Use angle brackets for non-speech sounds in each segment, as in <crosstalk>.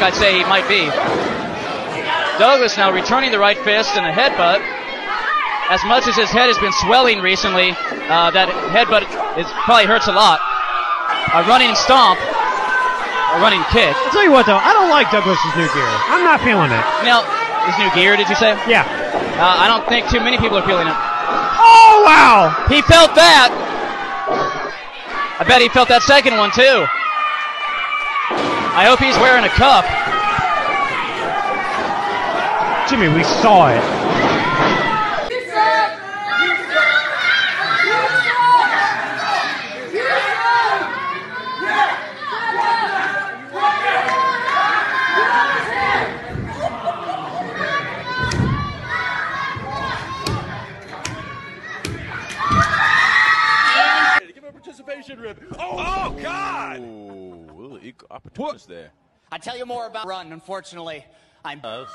I'd say he might be. Douglas now returning the right fist and a headbutt. As much as his head has been swelling recently, uh, that headbutt is, probably hurts a lot. A running stomp, a running kick. I'll tell you what, though, I don't like Douglas's new gear. I'm not feeling it. Now, his new gear, did you say? Yeah. Uh, I don't think too many people are feeling it. Oh, wow! He felt that. I bet he felt that second one too. I hope he's wearing a cup. Jimmy, we saw it. A rib. Oh, oh God! Ooh, little equal opportunist there. I tell you more about run. Unfortunately, I'm. Dalton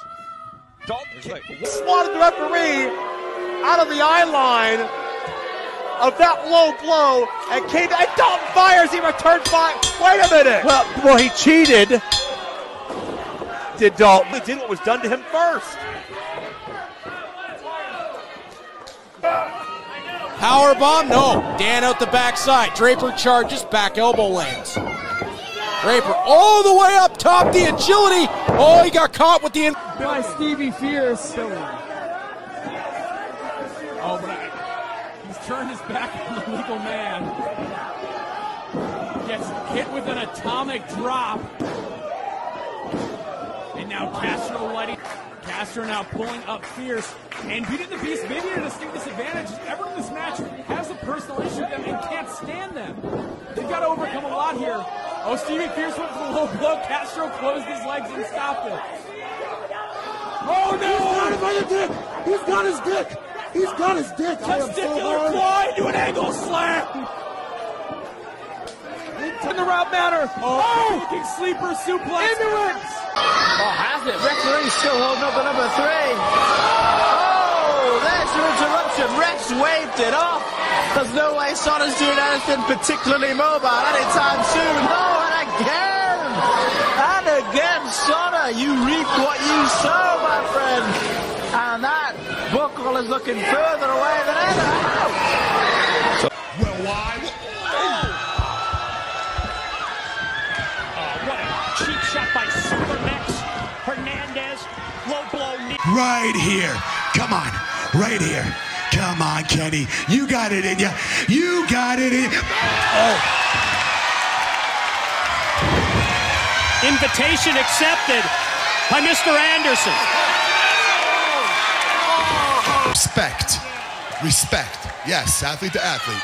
It's like, swatted the referee out of the eye line of that low blow and came and Dalton fires. He returned fire. Wait a minute. Well, well, he cheated. did Dalton? He did what was done to him first. Power bomb? No. Dan out the backside. Draper charges, back elbow lands. Draper all the way up top, the agility. Oh, he got caught with the. In- by Stevie Fierce. Oh, but I, he's turned his back on the legal man. Gets hit with an atomic drop. And now Castro letting Castro now pulling up Fierce and beating the Beast maybe at a distinct disadvantage. Everyone in this match has a personal issue with them and can't stand them. They've got to overcome a lot here. Oh, Stevie Fierce went for the low blow. Castro closed his legs and stopped it. Oh no! He's got the dick! He's got his dick! He's got his dick! Testicular claw into an angle slam! In the route manner! Oh! oh. Looking sleeper suplex! Into it! Oh, has it? Referee still holding up the number three. Oh, there's your interruption. Rex waved it off. There's no way Sona's doing anything particularly mobile anytime soon. Oh, and again! And again, Sona, you reap what you sow, my friend. And that buckle is looking further away than ever. Well, why? What a cheap shot by SuperMex Hernandez. Low blow knee. Right here. Come on. Right here. Come on, Kenny. You got it in you. You got it in. Oh. Invitation accepted by Mr. Anderson. Respect. Respect. Yes, athlete to athlete.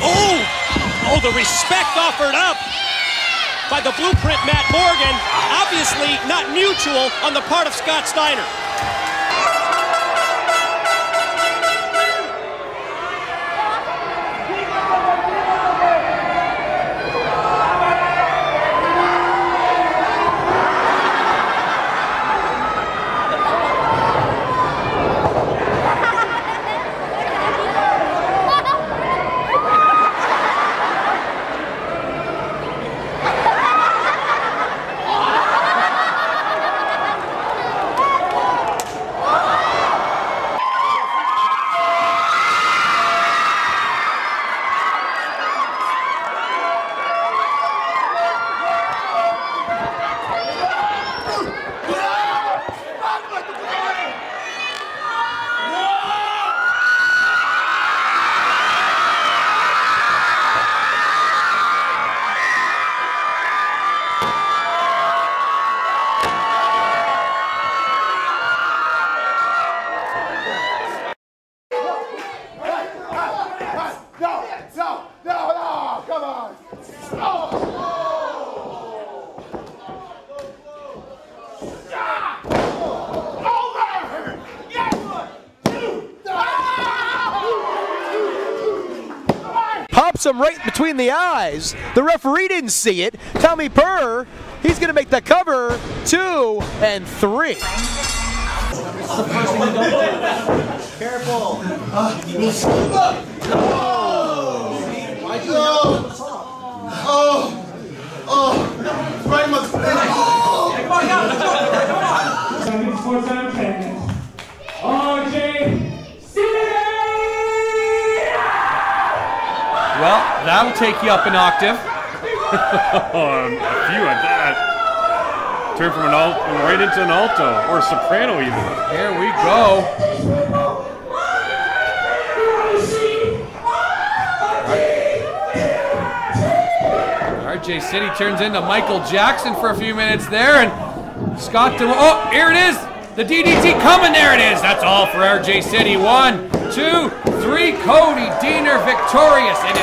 Oh! Oh, the respect offered up by the blueprint Matt Morgan. Obviously not mutual on the part of Scott Steiner. puts him right between the eyes. The referee didn't see it. Tommy Purr, he's going to make the cover two and three. Careful. Uh, oh. Oh. Oh. Right in my face. Come on, come on, come on. Well, that'll take you up an octave. <laughs> um, a few at that. Turn from an alto right into an alto or a soprano even. Here we go. RJ City turns into Michael Jackson for a few minutes there, and Scott. De- oh, here it is. The DDT coming. There it is. That's all for RJ City. One, two, three. Cody Deaner victorious.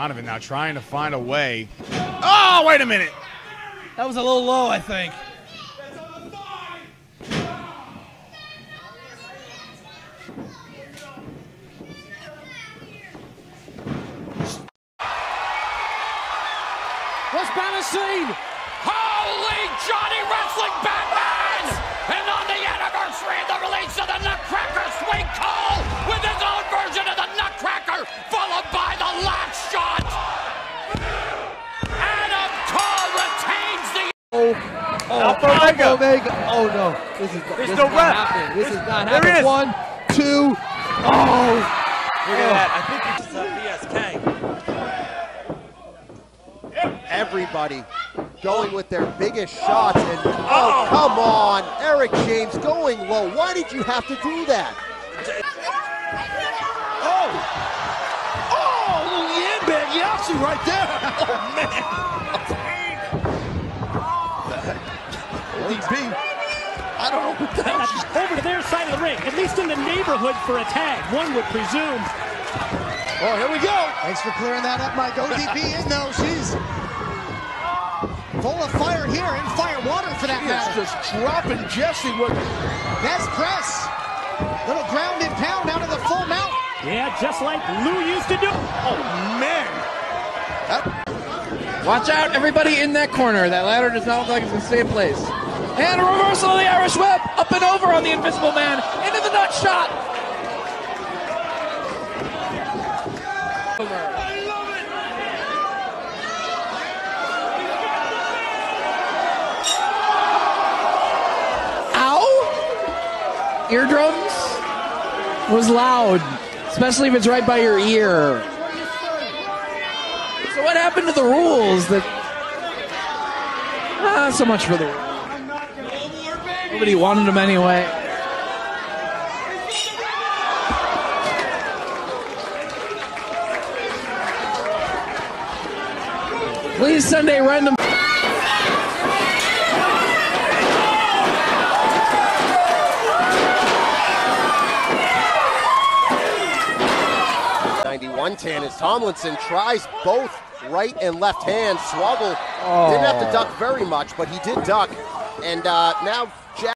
Donovan now trying to find a way. Oh, wait a minute. That was a little low, I think. What's Banner seen? Omega. Omega. Oh no, this is There's this no is not ref. happening. This is not happening. is. One, two. Oh, Look at that. I think it's uh, BSK. everybody going with their biggest shots, and oh, come on, Eric James going low. Why did you have to do that? Oh! Oh, yeah, man, Yahtzee right there. <laughs> Oh, man. ODB. I don't know what the hell she's over to their side of the ring, at least in the neighborhood for a tag, one would presume. Oh, here we go. Thanks for clearing that up, Mike. ODB <laughs> in though. She's full of fire here and fire water for that She is matter. just dropping Jesse with That's press. Little ground and pound out of the full mount. Yeah, just like Lou used to do. Oh, man. Watch out, everybody in that corner. That ladder does not look like it's going to stay in place. And a reversal of the Irish whip. Up and over on the Invisible Man. Into the nut shot. Ow! Eardrums was loud, especially if it's right by your ear. So what happened to the rules that not so much for the Nobody wanted them anyway. Please Sunday random. Ninety-one tan as Tomlinson tries both right and left hand. Swoggle Oh. didn't have to duck very much, but he did duck. And uh, now